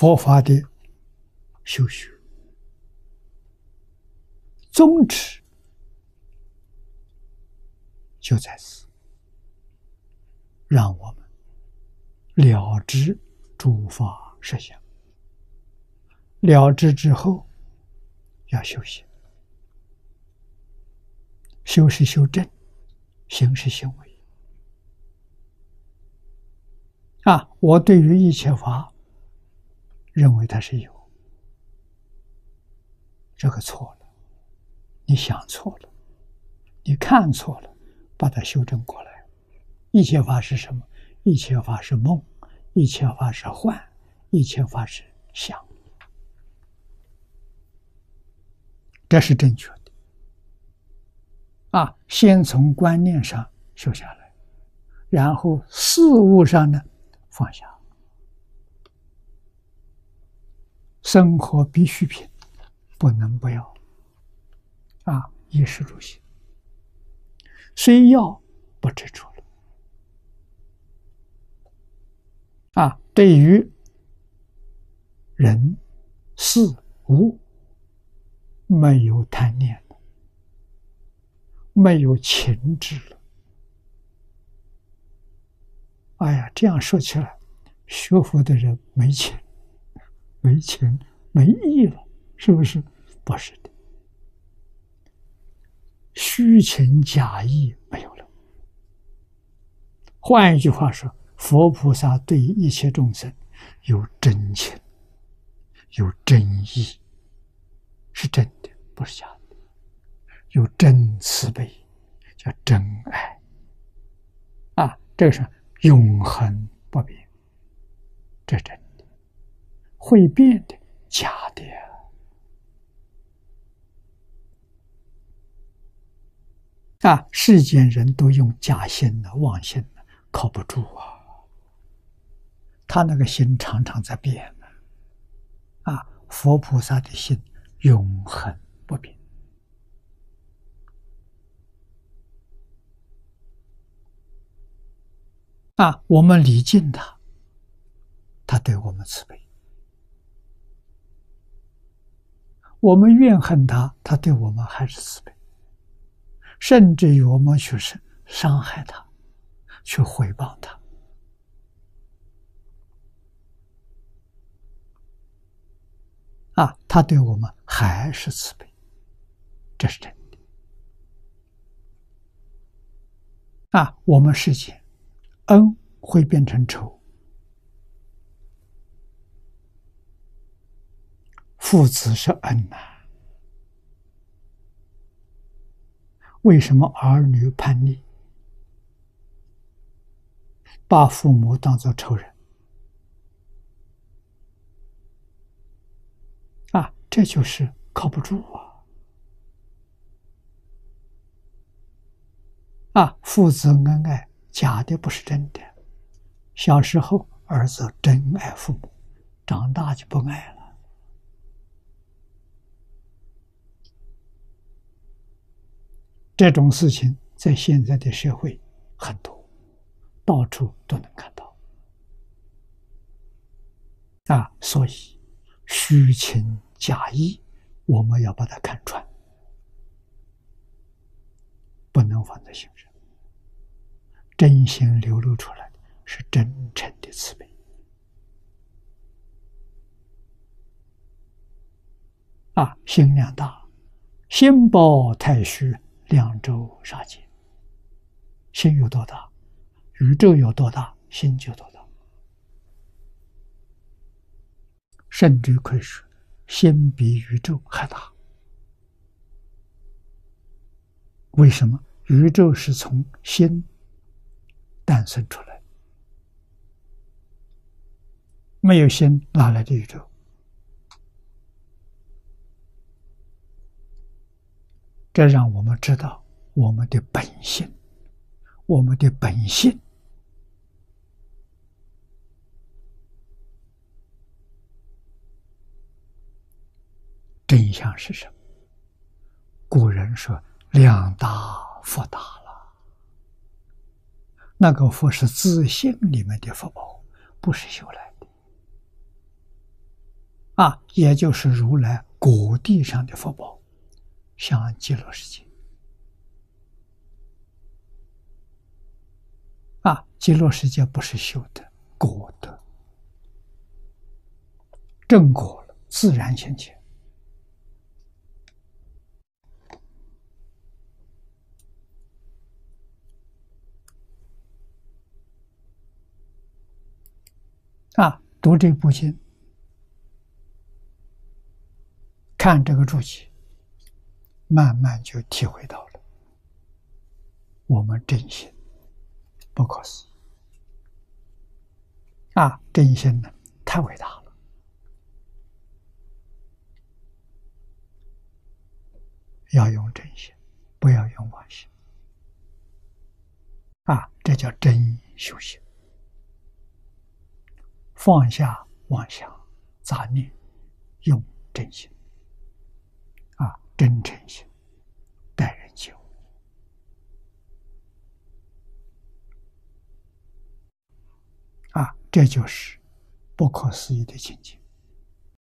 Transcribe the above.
佛法的修学宗旨就在此，让我们了知诸法实相。了知之后，要修行，修是修正，行是行为。啊，我对于一切法，认为它是有，这个错了，你想错了，你看错了，把它修正过来。一切法是什么？一切法是梦，一切法是幻，一切法是想。这是正确的，啊，先从观念上修下来，然后事物上呢放下，生活必需品不能不要，啊，衣食住行，虽要不执着了，啊，对于人事物。没有贪念了，没有情执了。哎呀，这样说起来，学佛的人没钱，没情没义了，是不是？不是的，虚情假意没有了。换一句话说，佛菩萨对一切众生有真情，有真意。是真的，不是假的。有真慈悲，叫真爱。啊，这个是永恒不变，这真。会变的，假的。啊，世间人都用假心的、妄心的，靠不住啊。他那个心常常在变呢。啊，佛菩萨的心。永恒不变啊！我们礼敬他，他对我们慈悲；我们怨恨他，他对我们还是慈悲。甚至于我们去是伤害他，去回报他。啊，他对我们还是慈悲，这是真的。啊，我们世间恩会变成仇，父子是恩呐。为什么儿女叛逆，把父母当做仇人？啊这就是靠不住啊！啊，父子恩爱假的不是真的。小时候儿子真爱父母，长大就不爱了。这种事情在现在的社会很多，到处都能看到。啊，所以虚情。假意，我们要把它看穿，不能放在心上。真心流露出来的是真诚的慈悲。啊，心量大，心包太虚，两周杀劫。心有多大，宇宙有多大，心就多大。甚至可以说。心比宇宙还大，为什么？宇宙是从心诞生出来，没有心哪来的宇宙？这让我们知道我们的本性，我们的本性。真相是什么？古人说：“量大福大了。”那个福是自信里面的福报，不是修来的。啊，也就是如来果地上的福报，像极乐世界。啊，极乐世界不是修的果的，正果了，自然现前。啊，读这部经，看这个注解，慢慢就体会到了我们真心不可思议啊！真心呢，太伟大了要用真心，不要用妄心啊！这叫真修行。放下妄想、杂念，用真心啊，真诚心待人接物啊，这就是不可思议的情景。